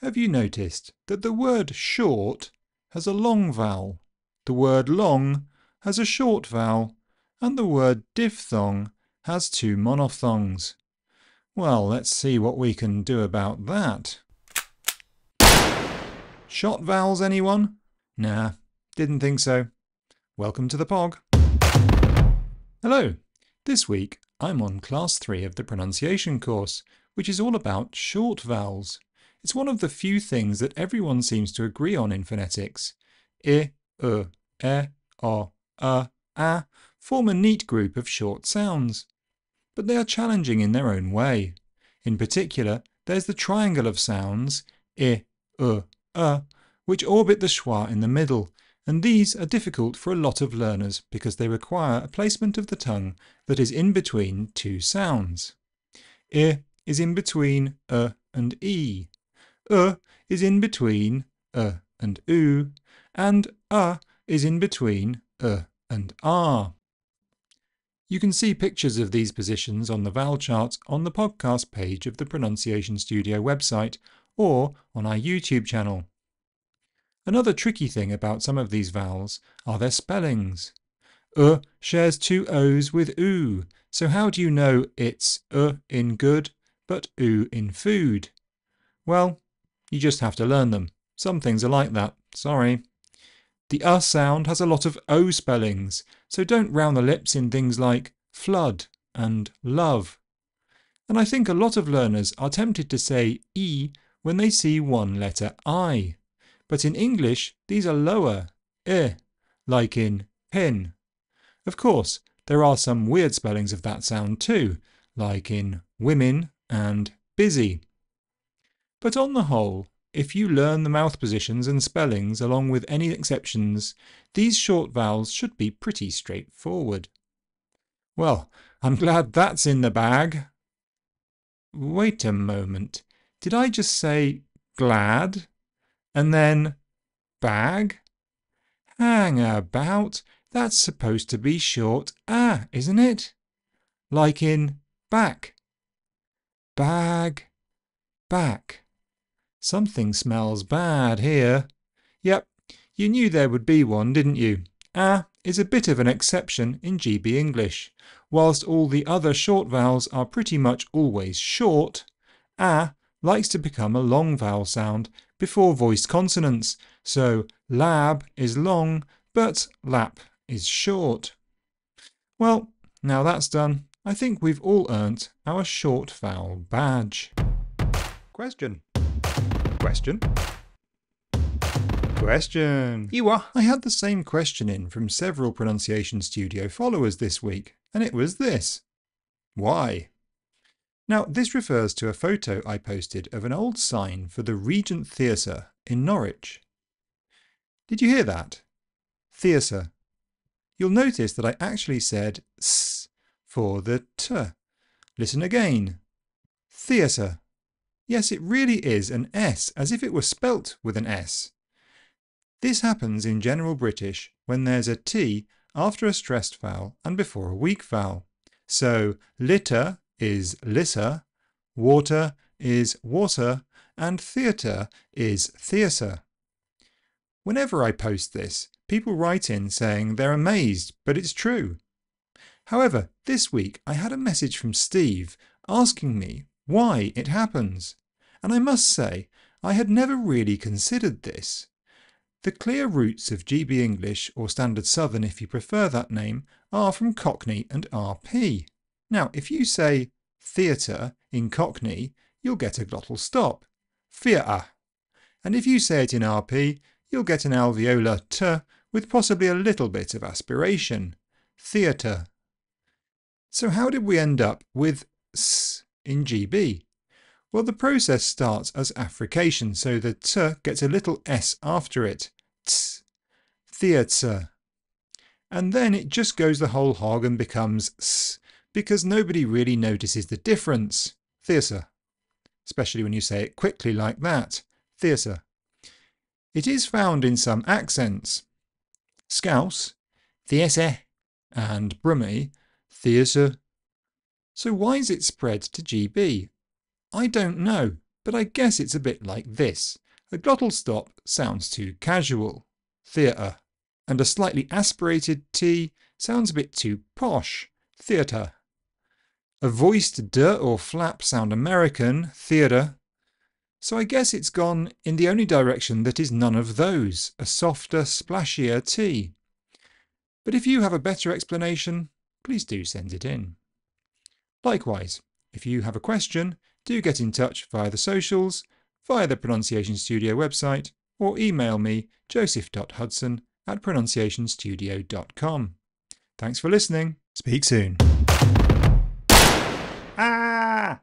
Have you noticed that the word short has a long vowel, the word long has a short vowel, and the word diphthong has two monophthongs? Well, let's see what we can do about that. Shot vowels, anyone? Nah, didn't think so. Welcome to the POG. Hello. This week I'm on class 3 of the pronunciation course, which is all about short vowels. It's one of the few things that everyone seems to agree on in phonetics. I, U, E, O, A, A form a neat group of short sounds. But they are challenging in their own way. In particular, there's the triangle of sounds I, U, A, which orbit the schwa in the middle, and these are difficult for a lot of learners because they require a placement of the tongue that is in between two sounds. I is in between E and E, U is in between E and U, and A is in between E and R. You can see pictures of these positions on the vowel chart on the podcast page of the Pronunciation Studio website or on our YouTube channel. Another tricky thing about some of these vowels are their spellings. U shares two O's with oo, so how do you know it's U in good but oo in food? Well, you just have to learn them. Some things are like that, sorry. The uh sound has a lot of O spellings, so don't round the lips in things like flood and love. And I think a lot of learners are tempted to say E when they see one letter I. But in English, these are lower, e, like in pin. Of course, there are some weird spellings of that sound too, like in women and busy. But on the whole, if you learn the mouth positions and spellings along with any exceptions, these short vowels should be pretty straightforward. Well, I'm glad that's in the bag. Wait a moment. Did I just say glad? And then bag? Hang about. That's supposed to be short ah, isn't it? Like in back. Bag. Back. Something smells bad here. Yep, you knew there would be one, didn't you? Ah is a bit of an exception in GB English. Whilst all the other short vowels are pretty much always short, ah likes to become a long vowel sound before voiced consonants, so lab is long, but lap is short. Well, now that's done, I think we've all earned our short vowel badge. Question. Question. Question. Iwa, I had the same question in from several Pronunciation Studio followers this week, and it was this. Why? Now, this refers to a photo I posted of an old sign for the Regent Theatre in Norwich. Did you hear that? Theatre. You'll notice that I actually said s for the t. Listen again. Theatre. Yes, it really is an S, as if it were spelt with an S. This happens in General British when there's a T after a stressed vowel and before a weak vowel. So litter is litter, water is water, and theatre is theatre. Whenever I post this, people write in saying they're amazed, but it's true. However, this week I had a message from Steve asking me why it happens. And I must say, I had never really considered this. The clear roots of GB English, or Standard Southern if you prefer that name, are from Cockney and RP. Now, if you say theatre in Cockney, you'll get a glottal stop, theatre. And if you say it in RP, you'll get an alveolar t with possibly a little bit of aspiration, theatre. So how did we end up with s in GB? Well, the process starts as affrication, so the t gets a little s after it. Ts, theatre. And then it just goes the whole hog and becomes s, because nobody really notices the difference. Theatre. Especially when you say it quickly like that. Theatre. It is found in some accents. Scouse, theatre, and Brummie, theatre. So why is it spread to GB? I don't know, but I guess it's a bit like this. A glottal stop sounds too casual, theatre, and a slightly aspirated T sounds a bit too posh, theatre. A voiced d or flap sound American, theatre. So I guess it's gone in the only direction that is none of those, a softer, splashier T. But if you have a better explanation, please do send it in. Likewise, if you have a question, do get in touch via the socials, via the Pronunciation Studio website, or email me joseph.hudson at pronunciationstudio.com. Thanks for listening. Speak soon. Ah!